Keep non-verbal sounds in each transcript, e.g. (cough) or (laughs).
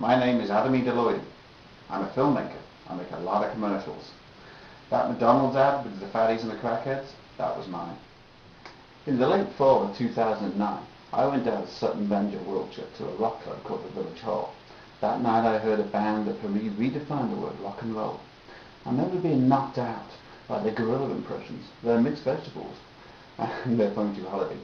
My name is Adam E. Deloitte. I'm a filmmaker. I make a lot of commercials. That McDonald's ad with the fatties and the crackheads, that was mine. In the late fall of 2009, I went down to Sutton Benger, Wiltshire, to a rock club called the Village Hall. That night I heard a band that for me redefined the word rock and roll. I remember being knocked out by their gorilla impressions, their mixed vegetables, (laughs) and their punctuality.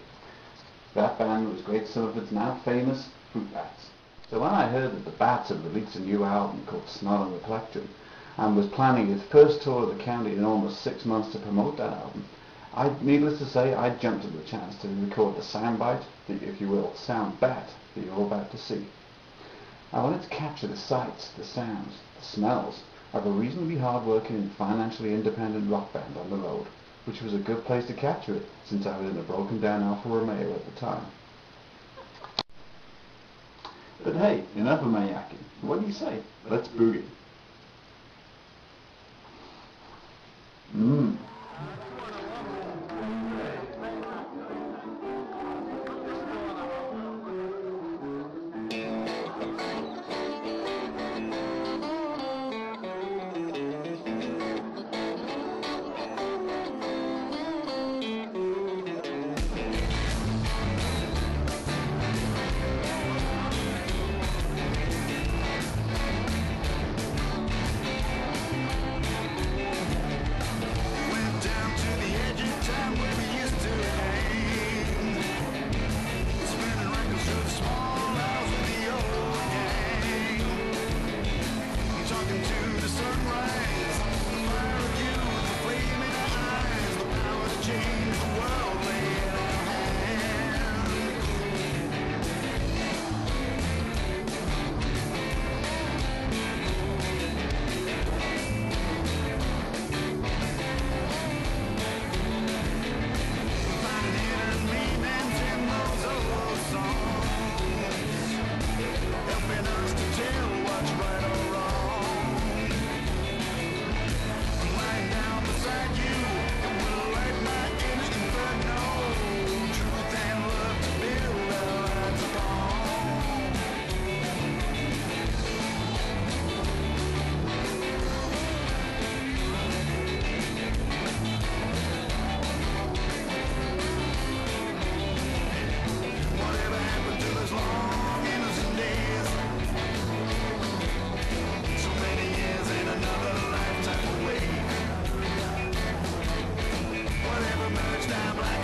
That band was Great Sullivan's now famous Fruitbats. So when I heard that the Bats had released a new album called Smell and Reflection, and was planning his first tour of the county in almost six months to promote that album, I, needless to say, I jumped at the chance to record the soundbite, the, if you will, sound bat that you're all about to see. I wanted to capture the sights, the sounds, the smells of a reasonably hard-working and financially independent rock band on the road, which was a good place to capture it since I was in a broken-down Alfa Romeo at the time. But hey, enough of my yakking. What do you say? Let's boogie. Mmm. Whatever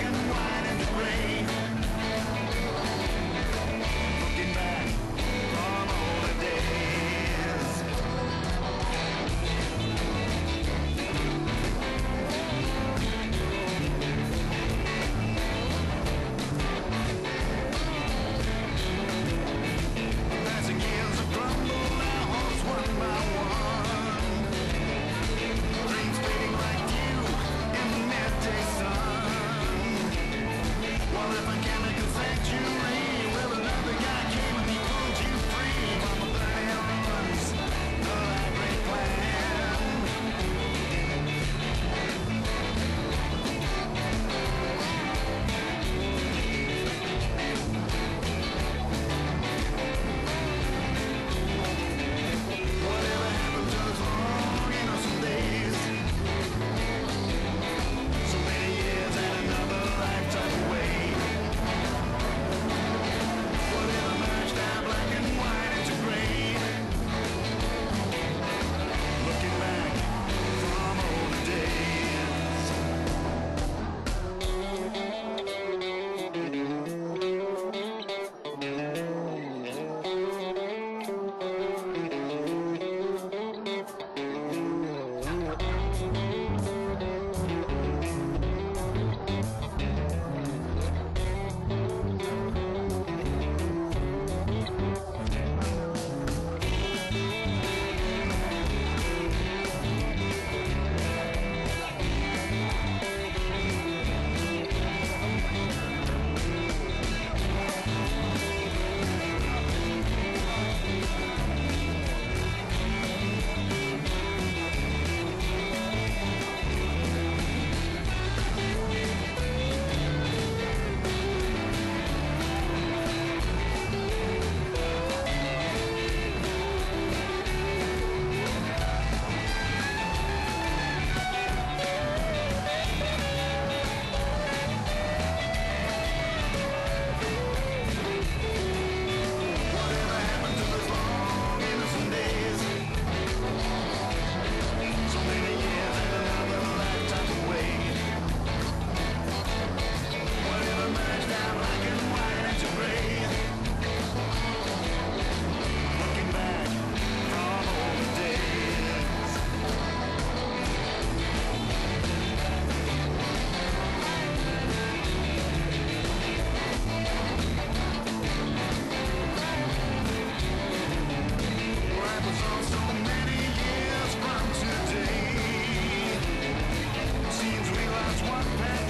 One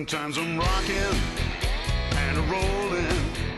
Sometimes I'm rocking and rolling.